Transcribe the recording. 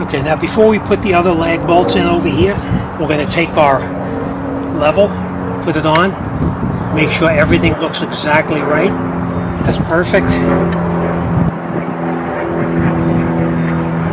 Okay, now before we put the other lag bolts in over here, we're going to take our level, put it on, make sure everything looks exactly right. That's perfect.